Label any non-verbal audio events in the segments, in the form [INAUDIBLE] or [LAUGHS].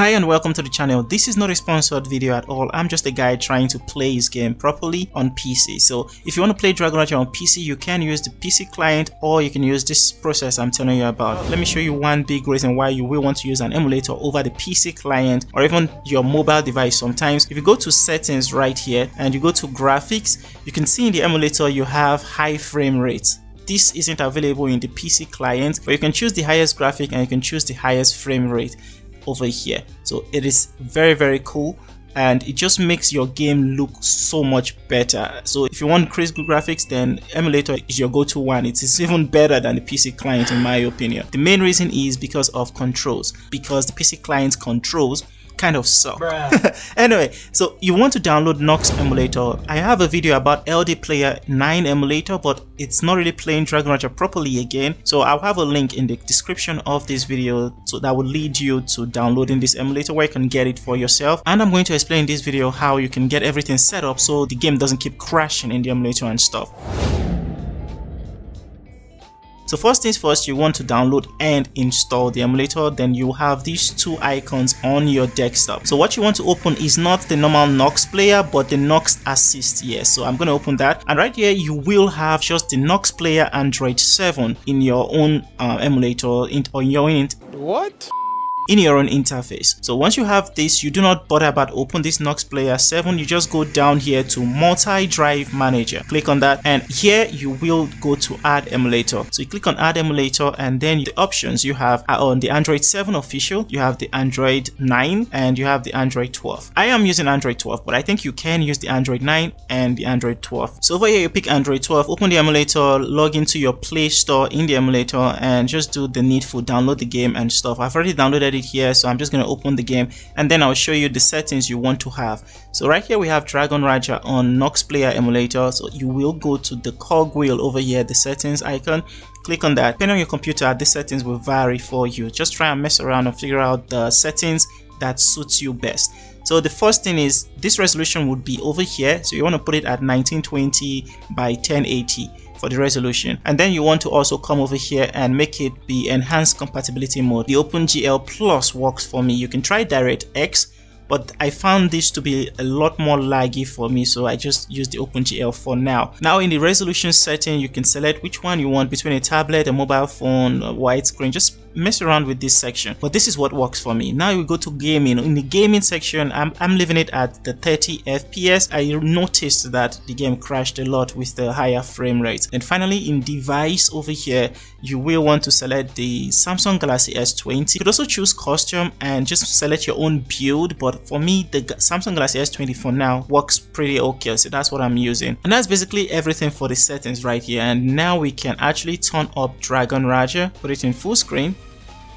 Hi and welcome to the channel. This is not a sponsored video at all. I'm just a guy trying to play his game properly on PC. So if you want to play Dragon Raja on PC, you can use the PC client or you can use this process I'm telling you about. Let me show you one big reason why you will want to use an emulator over the PC client or even your mobile device sometimes. If you go to settings right here and you go to graphics, you can see in the emulator you have high frame rates this isn't available in the PC client but you can choose the highest graphic and you can choose the highest frame rate over here. So it is very very cool. And it just makes your game look so much better. So if you want crisp graphics then emulator is your go-to one. It is even better than the pc client in my opinion. The main reason is because of controls. Because the pc client controls kind of suck. [LAUGHS] anyway, so you want to download Nox emulator. I have a video about LD Player 9 emulator, but it's not really playing Dragon Raja properly again. So I'll have a link in the description of this video so that will lead you to downloading this emulator where you can get it for yourself. And I'm going to explain in this video how you can get everything set up so the game doesn't keep crashing in the emulator and stuff. So first things first, you want to download and install the emulator. Then you have these two icons on your desktop. So what you want to open is not the normal Nox player, but the Nox Assist here. So I'm going to open that. And right here, you will have just the Nox player Android 7 in your own uh, emulator in, or in your own. What? In your own interface. So once you have this, you do not bother about open this Nox Player 7, you just go down here to Multi-Drive Manager. Click on that and here you will go to Add Emulator. So you click on Add Emulator and then the options you have are on the Android 7 official, you have the Android 9 and you have the Android 12. I am using Android 12 but I think you can use the Android 9 and the Android 12. So over here you pick Android 12, open the emulator, log into your Play Store in the emulator and just do the needful, download the game and stuff. I've already downloaded it it here. So I'm just going to open the game and then I'll show you the settings you want to have. So right here we have Dragon Raja on Nox Player Emulator. So you will go to the cogwheel over here the settings icon. Click on that. Depending on your computer the settings will vary for you. Just try and mess around and figure out the settings that suits you best. So the first thing is this resolution would be over here. So you want to put it at 1920 by 1080 for the resolution. And then you want to also come over here and make it be enhanced compatibility mode. The OpenGL Plus works for me. You can try DirectX but I found this to be a lot more laggy for me so I just use the OpenGL for now. Now in the resolution setting you can select which one you want between a tablet, a mobile phone, a widescreen, just mess around with this section but this is what works for me. Now we go to gaming. In the gaming section I'm, I'm leaving it at the 30 fps i noticed that the game crashed a lot with the higher frame rate and finally in device over here you will want to select the samsung galaxy s20 you could also choose custom and just select your own build but for me the samsung galaxy s20 for now works pretty okay so that's what i'm using. And that's basically everything for the settings right here. And now we can actually turn up dragon raja put it in full screen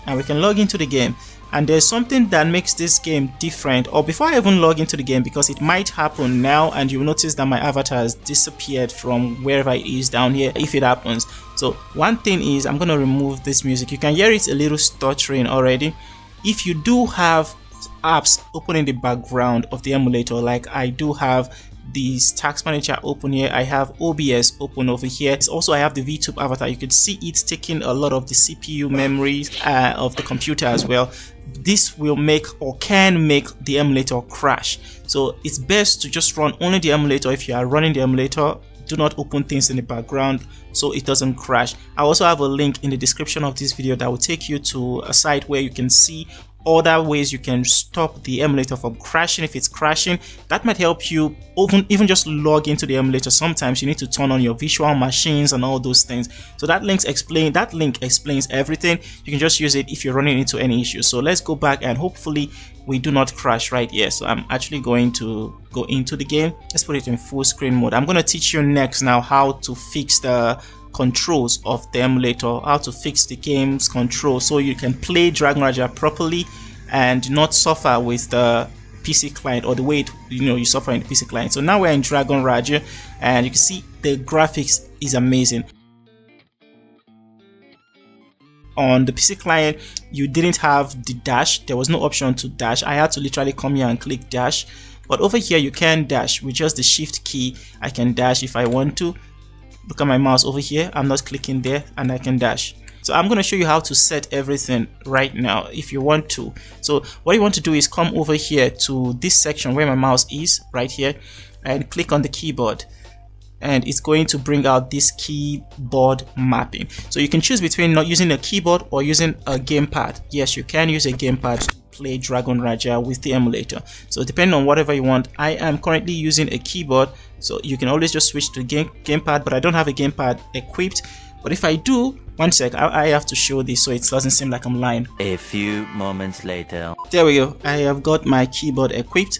and we can log into the game. And there's something that makes this game different or before I even log into the game because it might happen now and you'll notice that my avatar has disappeared from wherever it is down here if it happens. So one thing is I'm gonna remove this music. You can hear it a little stuttering already. If you do have apps open in the background of the emulator like I do have this task manager open here i have obs open over here. Also i have the vtube avatar. You can see it's taking a lot of the cpu memories uh, of the computer as well. This will make or can make the emulator crash. So it's best to just run only the emulator. If you are running the emulator do not open things in the background so it doesn't crash. I also have a link in the description of this video that will take you to a site where you can see other ways you can stop the emulator from crashing. If it's crashing that might help you even even just log into the emulator. Sometimes you need to turn on your virtual machines and all those things. So that links explain that link explains everything. You can just use it if you're running into any issues. So let's go back and hopefully we do not crash right here. So i'm actually going to go into the game. Let's put it in full screen mode. I'm going to teach you next now how to fix the controls of the emulator, how to fix the game's control so you can play Dragon Raja properly and not suffer with the PC client or the way it, you know you suffer in the PC client. So now we're in Dragon Raja and you can see the graphics is amazing. On the PC client, you didn't have the dash. There was no option to dash. I had to literally come here and click dash. But over here, you can dash with just the shift key. I can dash if I want to look at my mouse over here. I'm not clicking there and i can dash. So I'm going to show you how to set everything right now if you want to. So what you want to do is come over here to this section where my mouse is right here and click on the keyboard and it's going to bring out this keyboard mapping. So you can choose between not using a keyboard or using a gamepad. Yes you can use a gamepad to play Dragon Raja with the emulator. So depending on whatever you want I am currently using a keyboard. So you can always just switch to game gamepad but I don't have a gamepad equipped. But if I do one sec I, I have to show this so it doesn't seem like I'm lying. A few moments later. There we go. I have got my keyboard equipped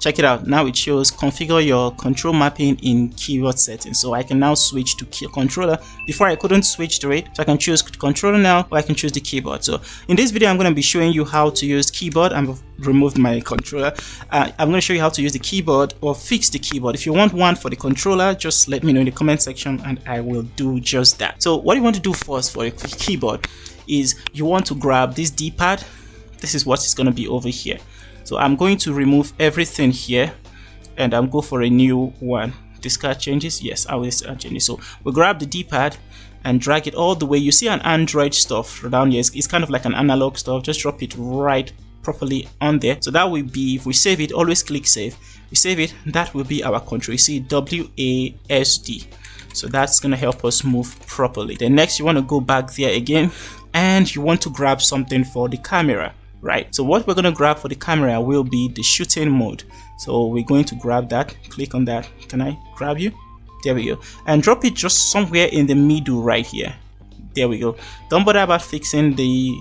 check it out. Now it shows configure your control mapping in keyboard settings so I can now switch to key controller. Before I couldn't switch to it. So I can choose controller now or I can choose the keyboard. So in this video I'm going to be showing you how to use keyboard. I've removed my controller. Uh, I'm going to show you how to use the keyboard or fix the keyboard. If you want one for the controller just let me know in the comment section and I will do just that. So what you want to do first for a keyboard is you want to grab this d-pad this is what is going to be over here so I'm going to remove everything here and I'm go for a new one. Discard changes? Yes I will discard uh, changes so we grab the d-pad and drag it all the way. You see an android stuff down here. It's, it's kind of like an analog stuff. Just drop it right properly on there. So that will be if we save it always click save. We save it that will be our control. You see WASD so that's gonna help us move properly. Then next you want to go back there again and you want to grab something for the camera right? So what we're going to grab for the camera will be the shooting mode. So we're going to grab that click on that. Can i grab you? There we go. And drop it just somewhere in the middle right here. There we go. Don't bother about fixing the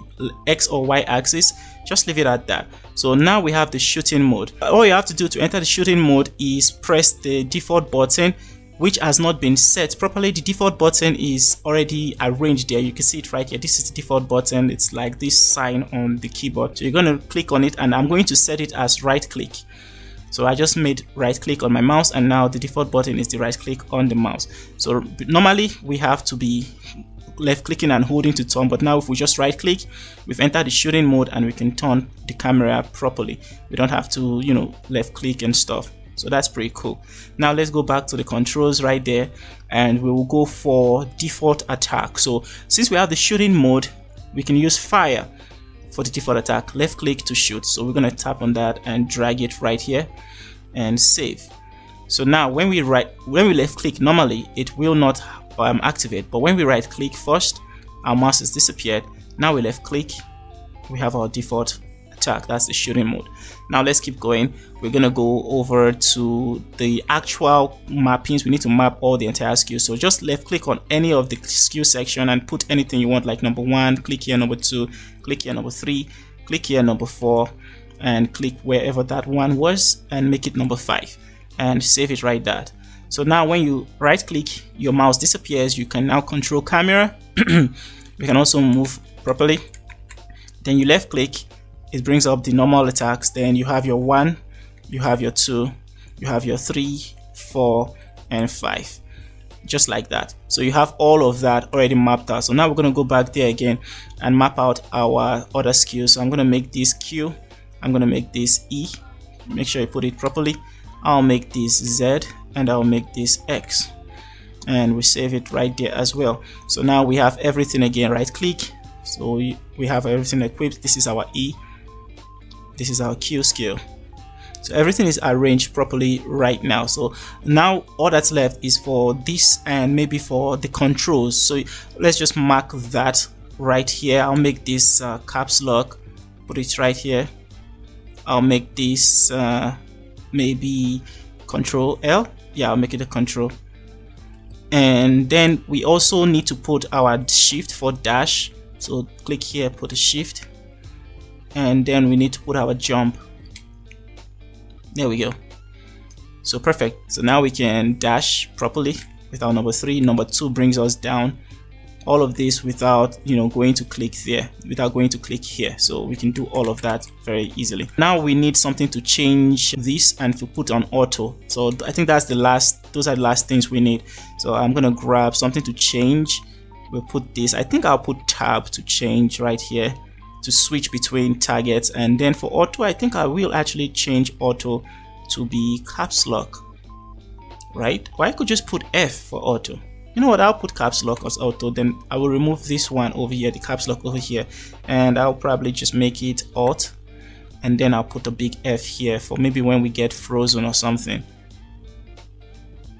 x or y axis. Just leave it at that. So now we have the shooting mode. All you have to do to enter the shooting mode is press the default button which has not been set properly. The default button is already arranged there. You can see it right here. This is the default button. It's like this sign on the keyboard. So you're going to click on it and i'm going to set it as right click so i just made right click on my mouse and now the default button is the right click on the mouse. So normally we have to be left clicking and holding to turn but now if we just right click we've entered the shooting mode and we can turn the camera properly. We don't have to you know left click and stuff so that's pretty cool. Now let's go back to the controls right there and we will go for default attack. So since we have the shooting mode we can use fire for the default attack. Left click to shoot. So we're going to tap on that and drag it right here and save. So now when we right when we left click normally it will not um, activate but when we right click first our mouse has disappeared. Now we left click we have our default that's the shooting mode now let's keep going. We're gonna go over to the actual mappings. We need to map all the entire SKU so just left click on any of the SKU section and put anything you want like number one click here number two click here number three click here number four and click wherever that one was and make it number five and save it right there. So now when you right click your mouse disappears. You can now control camera. [CLEARS THROAT] You can also move properly. Then you left click it brings up the normal attacks. Then you have your one you have your two you have your three four and five. Just like that. So you have all of that already mapped out. So now we're going to go back there again and map out our other skills. So i'm going to make this q i'm going to make this e. Make sure you put it properly. I'll make this z and i'll make this x. And we save it right there as well. So now we have everything again right click. So we have everything equipped. This is our e this is our Q SKU so everything is arranged properly right now. So now all that's left is for this and maybe for the controls. So let's just mark that right here. I'll make this uh, caps lock. Put it right here. I'll make this uh, maybe control L. Yeah I'll make it a control. And then we also need to put our shift for dash. So click here put a shift and then we need to put our jump. There we go. So perfect. So now we can dash properly with our number three. Number two brings us down. All of this without you know going to click there without going to click here. So we can do all of that very easily. Now we need something to change this and to put on auto. So i think that's the last those are the last things we need. So i'm gonna grab something to change. We'll put this. I think i'll put tab to change right here to switch between targets. And then for auto I think I will actually change auto to be caps lock right? Or I could just put F for auto. You know what? I'll put caps lock as auto. Then I will remove this one over here the caps lock over here. And I'll probably just make it alt. And then I'll put a big F here for maybe when we get frozen or something.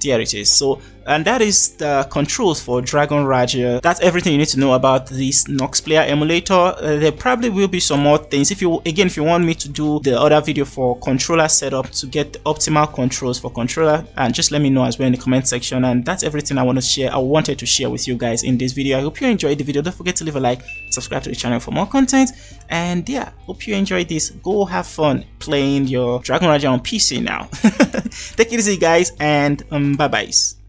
There it is. So and that is the controls for Dragon Raja that's everything you need to know about this Nox player emulator. Uh, there probably will be some more things. If you again if you want me to do the other video for controller setup to get the optimal controls for controller and just let me know as well in the comment section. And that's everything I want to share I wanted to share with you guys in this video. I hope you enjoyed the video. Don't forget to leave a like subscribe to the channel for more content. And yeah hope you enjoyed this. Go have fun playing your Dragon Raja on PC now. [LAUGHS] Take it easy guys and um, bye byes